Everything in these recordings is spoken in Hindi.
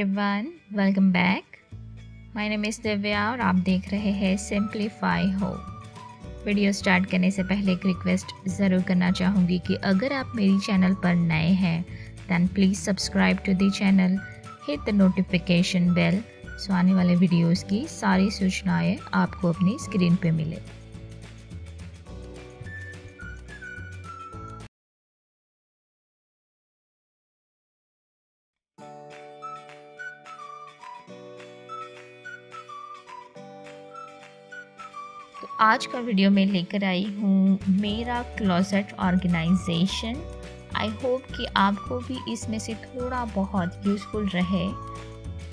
Everyone welcome back my name is Divya और आप देख रहे हैं सिंपलीफाई हो वीडियो स्टार्ट करने से पहले एक रिक्वेस्ट ज़रूर करना चाहूँगी कि अगर आप मेरी चैनल पर नए हैं then please subscribe to the channel hit the notification bell so आने वाले वीडियोस की सारी सूचनाएँ आपको अपनी स्क्रीन पे मिले। आज का वीडियो मैं लेकर आई हूँ मेरा क्लोजेट ऑर्गेनाइजेशन आई होप कि आपको भी इसमें से थोड़ा बहुत यूज़फुल रहे।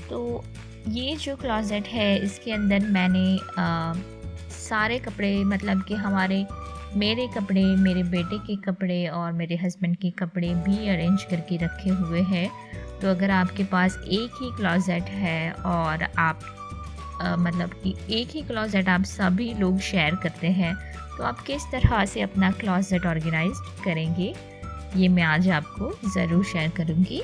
तो ये जो क्लोजेट है इसके अंदर मैंने आ, सारे कपड़े मतलब कि हमारे मेरे कपड़े मेरे बेटे के कपड़े और मेरे हस्बैंड के कपड़े भी अरेंज करके रखे हुए हैं। तो अगर आपके पास एक ही क्लोजेट है और आप आ, मतलब कि एक ही क्लोजेट आप सभी लोग शेयर करते हैं तो आप किस तरह से अपना क्लोजेट ऑर्गेनाइज करेंगे ये मैं आज आपको ज़रूर शेयर करूँगी।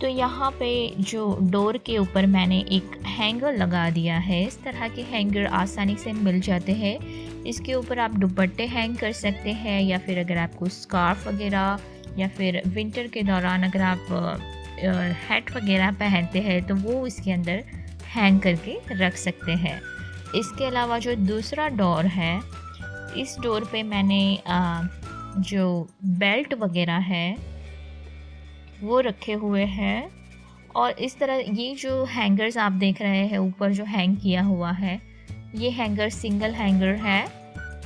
तो यहाँ पे जो डोर के ऊपर मैंने एक हैंगर लगा दिया है इस तरह के हैंगर आसानी से मिल जाते हैं। इसके ऊपर आप दुपट्टे हैंग कर सकते हैं या फिर अगर आपको स्कार्फ वगैरह या फिर विंटर के दौरान अगर आप हैट वगैरह पहनते हैं तो वो इसके अंदर हैंग करके रख सकते हैं। इसके अलावा जो दूसरा डोर है इस डोर पे मैंने आ, जो बेल्ट वगैरह है वो रखे हुए हैं। और इस तरह ये जो हैंगर्स आप देख रहे हैं ऊपर जो हैंग किया हुआ है ये हैंगर सिंगल हैंगर है।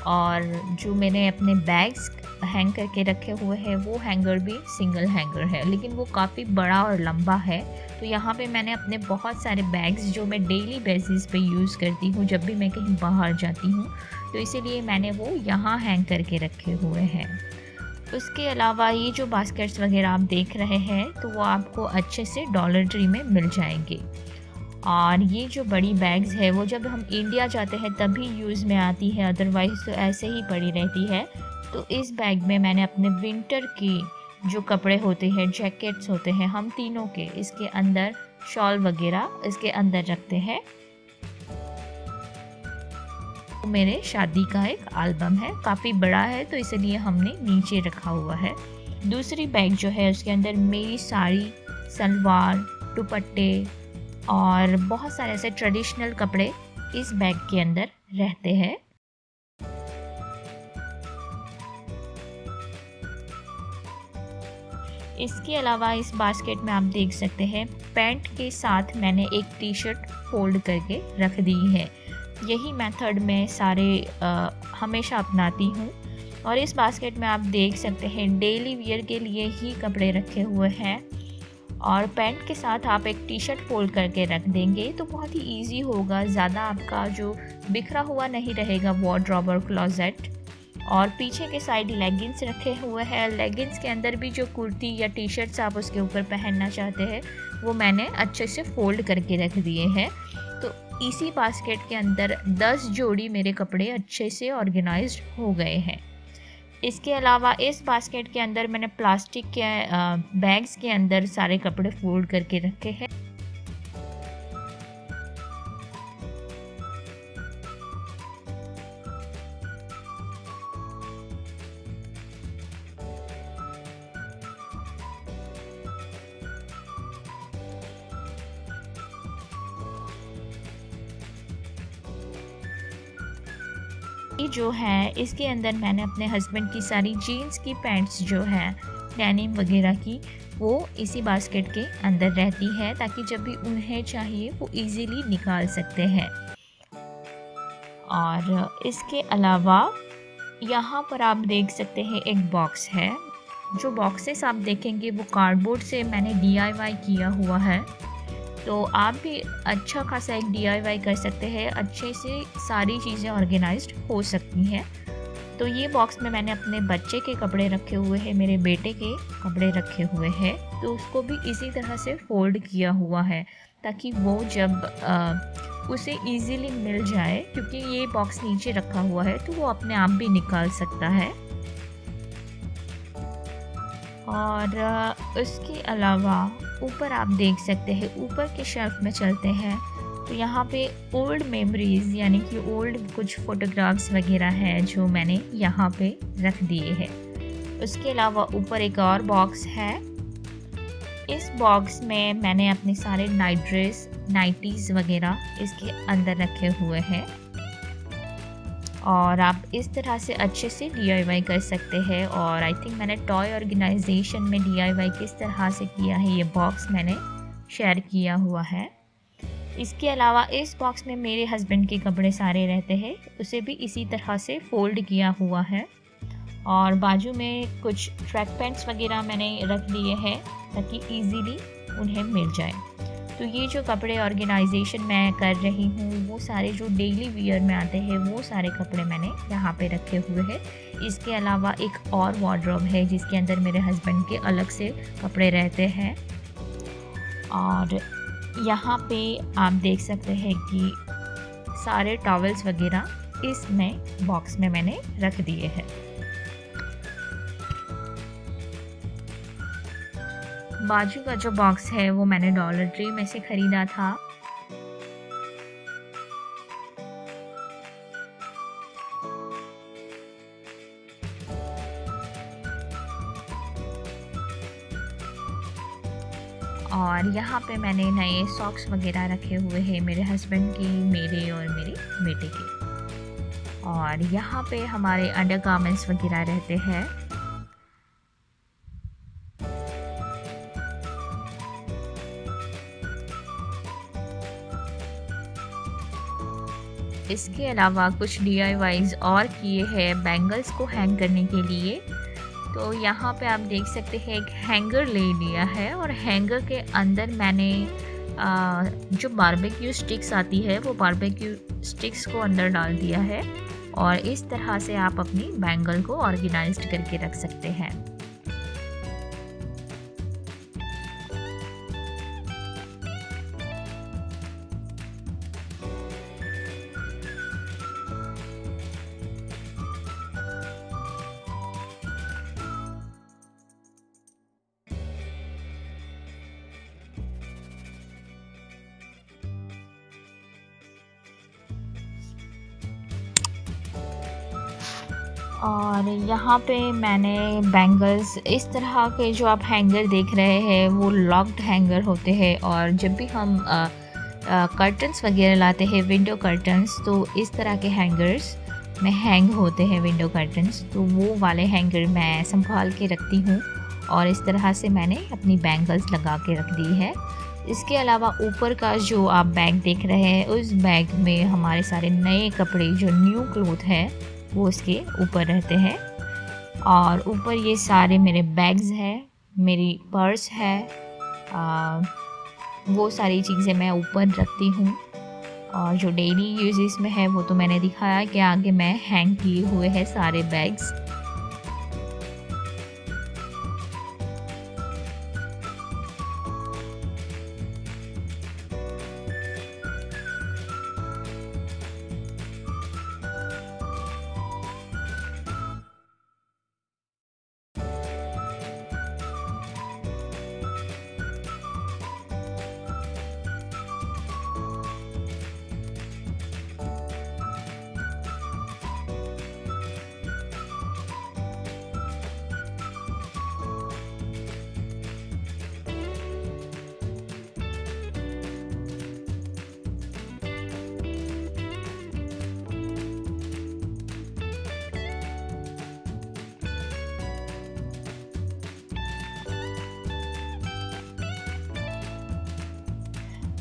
और जो मैंने अपने बैग्स हैंग करके रखे हुए हैं। वो हैंगर भी सिंगल हैंगर है, लेकिन वो काफ़ी बड़ा और लंबा है। तो यहाँ पे मैंने अपने बहुत सारे बैग्स जो मैं डेली बेसिस पे यूज़ करती हूँ, जब भी मैं कहीं बाहर जाती हूँ तो इसीलिए मैंने वो यहाँ हैंग करके रखे हुए हैं। उसके अलावा ये जो बास्केट्स वगैरह आप देख रहे हैं तो वो आपको अच्छे से डॉलर ट्री में मिल जाएँगे। और ये जो बड़ी बैग्स है, वो जब हम इंडिया जाते हैं, तभी यूज़ में आती है अदरवाइज़ तो ऐसे ही पड़ी रहती है। तो इस बैग में मैंने अपने विंटर की जो कपड़े होते हैं, जैकेट्स होते हैं, हम तीनों के, इसके अंदर शॉल वगैरह, इसके अंदर रखते हैं। मेरे शादी का एक एल्बम है, काफ़ी बड़ा है तो इसलिए हमने नीचे रखा हुआ है। दूसरी बैग जो है, उसके अंदर मेरी साड़ी, सलवार, दुपट्टे और बहुत सारे ऐसे ट्रेडिशनल कपड़े इस बैग के अंदर रहते हैं। इसके अलावा इस बास्केट में आप देख सकते हैं पैंट के साथ मैंने एक टी शर्ट फोल्ड करके रख दी है। यही मेथड मैं सारे आ, हमेशा अपनाती हूँ। और इस बास्केट में आप देख सकते हैं डेली वियर के लिए ही कपड़े रखे हुए हैं। और पैंट के साथ आप एक टी शर्ट फोल्ड करके रख देंगे तो बहुत ही इजी होगा। ज़्यादा आपका जो बिखरा हुआ नहीं रहेगा वॉर्ड्रॉब और क्लॉजेट और पीछे के साइड लेगिंग्स रखे हुए हैं। लेगिंग्स के अंदर भी जो कुर्ती या टी शर्ट्स आप उसके ऊपर पहनना चाहते हैं, वो मैंने अच्छे से फोल्ड करके रख दिए हैं। तो इसी बास्केट के अंदर 10 जोड़ी मेरे कपड़े अच्छे से ऑर्गेनाइज हो गए हैं। इसके अलावा इस बास्केट के अंदर मैंने प्लास्टिक के बैग्स के अंदर सारे कपड़े फोल्ड करके रखे हैं। जो है, इसके अंदर मैंने अपने हस्बैंड की सारी जीन्स की पैंट्स जो है डैनिम वगैरह की, वो इसी बास्केट के अंदर रहती है ताकि जब भी उन्हें चाहिए, वो इजीली निकाल सकते हैं। और इसके अलावा, यहाँ पर आप देख सकते हैं एक बॉक्स है। जो बॉक्सेस आप देखेंगे, वो कार्डबोर्ड से मैंने डीआईवाई किया हुआ है। तो आप भी अच्छा खासा एक डीआईवाई कर सकते हैं। अच्छे से सारी चीज़ें ऑर्गेनाइज हो सकती हैं। तो ये बॉक्स में मैंने अपने बच्चे के कपड़े रखे हुए हैं मेरे बेटे के कपड़े रखे हुए हैं। तो उसको भी इसी तरह से फोल्ड किया हुआ है ताकि वो जब आ, उसे इजीली मिल जाए क्योंकि ये बॉक्स नीचे रखा हुआ है तो वो अपने आप भी निकाल सकता है। और उसके अलावा ऊपर आप देख सकते हैं, ऊपर के शेल्फ में चलते हैं। तो यहाँ पे ओल्ड मेमोरीज़ यानी कि ओल्ड कुछ फ़ोटोग्राफ्स वगैरह हैं जो मैंने यहाँ पे रख दिए हैं। उसके अलावा ऊपर एक और बॉक्स है। इस बॉक्स में मैंने अपने सारे नाइट ड्रेस नाइटीज़ वगैरह इसके अंदर रखे हुए हैं। और आप इस तरह से अच्छे से डीआईवाई कर सकते हैं और आई थिंक मैंने टॉय ऑर्गेनाइजेशन में डीआईवाई किस तरह से किया है, ये बॉक्स मैंने शेयर किया हुआ है। इसके अलावा इस बॉक्स में मेरे हस्बैंड के कपड़े सारे रहते हैं, उसे भी इसी तरह से फोल्ड किया हुआ है। और बाजू में कुछ ट्रैक पैंट्स वगैरह मैंने रख लिए हैं, ताकि इजीली उन्हें मिल जाए। तो ये जो कपड़े ऑर्गेनाइजेशन मैं कर रही हूँ, वो सारे जो डेली वियर में आते हैं, वो सारे कपड़े मैंने यहाँ पे रखे हुए हैं। इसके अलावा एक और वार्ड्रोब है, जिसके अंदर मेरे हस्बैंड के अलग से कपड़े रहते हैं। और यहाँ पे आप देख सकते हैं कि सारे टॉवल्स वगैरह इसमें बॉक्स में मैंने रख दिए हैं। बाजू का जो बॉक्स है, वो मैंने डॉलर ट्री में से ख़रीदा था। और यहाँ पे मैंने नए सॉक्स वगैरह रखे हुए हैं मेरे हस्बैंड के, मेरे और मेरे बेटे के। और यहाँ पे हमारे अंडर गार्मेंट्स वगैरह रहते हैं। इसके अलावा कुछ डी और किए हैं बैंगल्स को हैंग करने के लिए। तो यहाँ पे आप देख सकते हैं एक हैंगर ले लिया है और हैंगर के अंदर मैंने आ, जो बारबेक्यू स्टिक्स आती है वो बारबेक्यू स्टिक्स को अंदर डाल दिया है और इस तरह से आप अपनी बैंगल को ऑर्गेनाइज करके रख सकते हैं। और यहाँ पे मैंने बैंगल्स, इस तरह के जो आप हैंगर देख रहे हैं, वो लॉक्ड हैंगर होते हैं और जब भी हम कर्टन्स वगैरह लाते हैं विंडो कर्टन्स तो इस तरह के हैंगर्स में हैंग होते हैं विंडो कर्टन्स तो वो वाले हैंगर मैं संभाल के रखती हूँ और इस तरह से मैंने अपनी बैंगल्स लगा के रख दी है। इसके अलावा ऊपर का जो आप बैग देख रहे हैं, उस बैग में हमारे सारे नए कपड़े, जो न्यू क्लोथ है वो उसके ऊपर रहते हैं। और ऊपर ये सारे मेरे बैग्स हैं मेरी पर्स है आ, वो सारी चीज़ें मैं ऊपर रखती हूँ। और जो डेली यूजेस में है वो तो मैंने दिखाया कि आगे मैं हैंग किए हुए हैं सारे बैग्स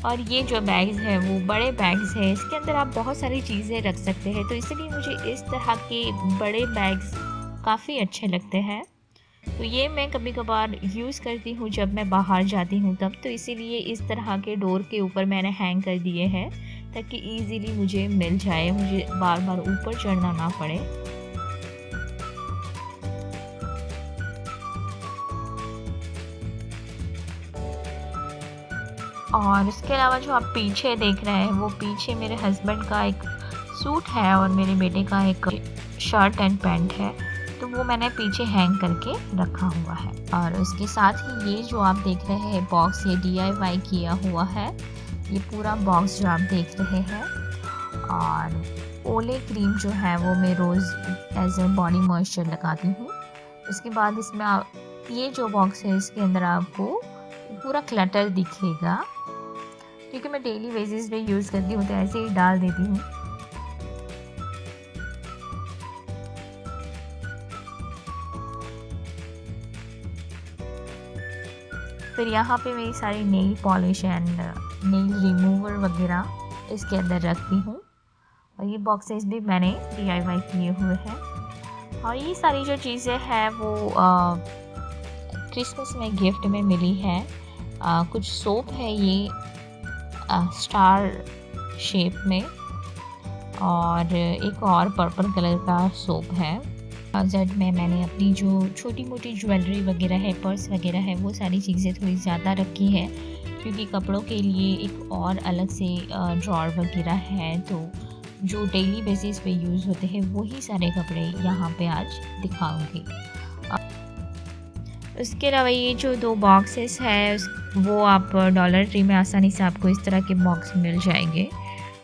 और ये जो बैग्स हैं, वो बड़े बैग्स हैं। इसके अंदर आप बहुत सारी चीज़ें रख सकते हैं। तो इसलिए मुझे इस तरह के बड़े बैग्स काफ़ी अच्छे लगते हैं। तो ये मैं कभी कभार यूज़ करती हूँ जब मैं बाहर जाती हूँ तब। तो इसीलिए इस तरह के डोर के ऊपर मैंने हैंग कर दिए हैं, ताकि ईज़िली मुझे मिल जाए, मुझे बार बार ऊपर चढ़ना ना पड़े। और इसके अलावा जो आप पीछे देख रहे हैं, वो पीछे मेरे हस्बैंड का एक सूट है और मेरे बेटे का एक शर्ट एंड पैंट है। तो वो मैंने पीछे हैंग करके रखा हुआ है। और उसके साथ ही ये जो आप देख रहे हैं बॉक्स ये डीआईवाई किया हुआ है। ये पूरा बॉक्स जो आप देख रहे हैं। और ओले क्रीम जो है, वो मैं रोज़ एज ए बॉडी मॉइस्चर लगाती हूँ। उसके बाद इसमें आप, ये जो बॉक्स है, इसके अंदर आपको पूरा क्लटर दिखेगा। क्योंकि मैं डेली बेसिस पे यूज़ करती हूँ तो ऐसे ही डाल देती हूँ। फिर यहाँ पे मेरी सारी nail polish and nail remover वगैरह इसके अंदर रखती हूँ। और ये बॉक्सेस भी मैंने डी आई वाई किए हुए हैं। और ये सारी जो चीज़ें हैं वो क्रिसमस में गिफ्ट में मिली है। आ, कुछ सोप है ये। स्टार शेप में और एक और पर्पल कलर का सोप है। जेड में मैंने अपनी जो छोटी मोटी ज्वेलरी वगैरह है पर्स वगैरह है, वो सारी चीज़ें थोड़ी ज़्यादा रखी है क्योंकि कपड़ों के लिए एक और अलग से ड्रॉर वगैरह है तो जो डेली बेसिस पे यूज़ होते हैं, वही सारे कपड़े यहाँ पे आज दिखाऊँगी। उसके अलावा ये जो दो बॉक्सेस है वो आप डॉलर ट्री में आसानी से आपको इस तरह के बॉक्स मिल जाएँगे।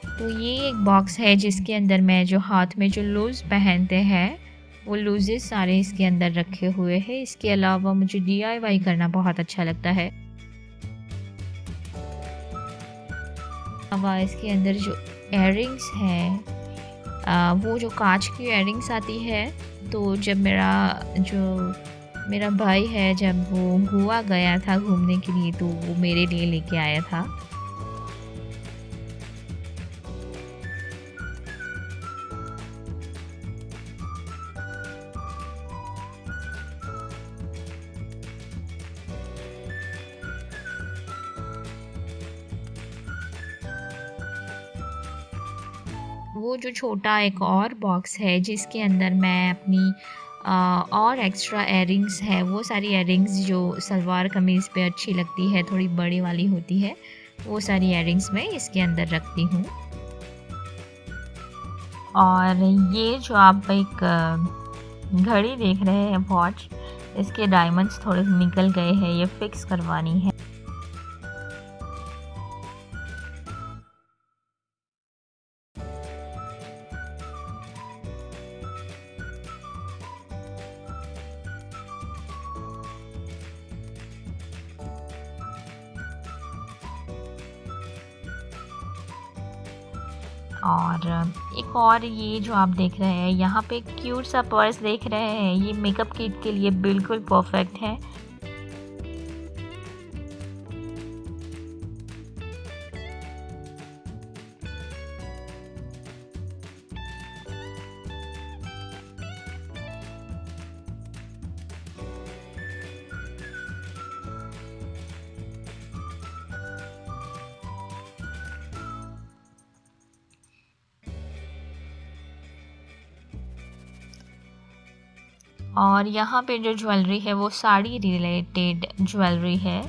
तो ये एक बॉक्स है जिसके अंदर मैं जो हाथ में जो लूज़ पहनते हैं, वो लूजेस सारे इसके अंदर रखे हुए हैं। इसके अलावा मुझे डी करना बहुत अच्छा लगता है। इसके अंदर जो इयर हैं वो जो कांच की इयर आती है तो जब मेरा जो मेरा भाई है जब वो गोवा गया था घूमने के लिए तो वो मेरे लिए लेके आया था। वो जो छोटा एक और बॉक्स है, जिसके अंदर मैं अपनी और एक्स्ट्रा एयरिंग्स है, वो सारी एयरिंग्स जो सलवार कमीज़ पे अच्छी लगती है, थोड़ी बड़ी वाली होती है, वो सारी एयरिंग्स मैं इसके अंदर रखती हूँ। और ये जो आप एक घड़ी देख रहे हैं वॉच इसके डायमंड्स थोड़े निकल गए हैं, ये फिक्स करवानी है। और एक और ये जो आप देख रहे हैं, यहाँ पे क्यूट सा पर्स देख रहे हैं, ये मेकअप किट के लिए बिल्कुल परफेक्ट है। और यहाँ पे जो ज्वेलरी है वो साड़ी रिलेटेड ज्वेलरी है।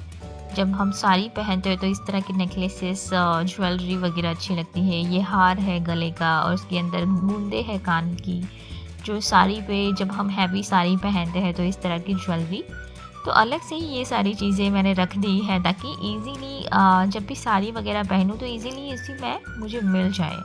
जब हम साड़ी पहनते हैं तो इस तरह की नेकलेसेस ज्वेलरी वगैरह अच्छी लगती है। ये हार है गले का और उसके अंदर बूंदे है कान की। जो साड़ी पे जब हम हैवी साड़ी पहनते हैं तो इस तरह की ज्वेलरी। तो अलग से ही ये सारी चीज़ें मैंने रख दी है ताकि इजीली जब भी साड़ी वगैरह पहनूँ तो इजीली इसी में मुझे मिल जाए।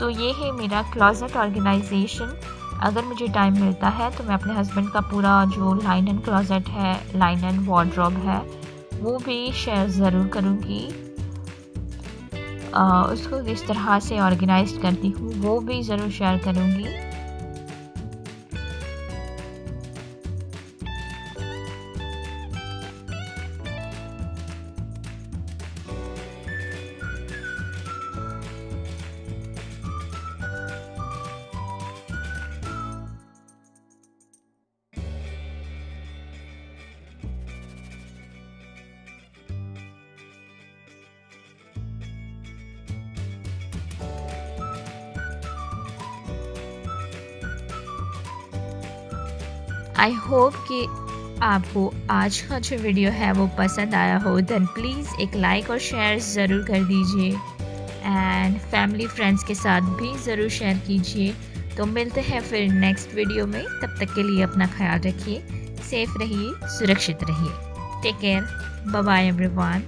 तो ये है मेरा क्लॉजेट ऑर्गेनाइजेशन अगर मुझे टाइम मिलता है तो मैं अपने हस्बैंड का पूरा जो लाइन एंड क्लॉजेट है लाइन एंड वार्ड्रॉब है, वो भी शेयर ज़रूर करूँगी। उसको किस तरह से ऑर्गेनाइज करती हूँ, वो भी ज़रूर शेयर करूँगी। आई होप कि आपको आज का जो वीडियो है वो पसंद आया हो देन प्लीज़ एक लाइक और शेयर ज़रूर कर दीजिए। एंड फैमिली फ्रेंड्स के साथ भी ज़रूर शेयर कीजिए। तो मिलते हैं फिर नेक्स्ट वीडियो में। तब तक के लिए अपना ख्याल रखिए सेफ़ रहिए, सुरक्षित रहिए। Take care bye everyone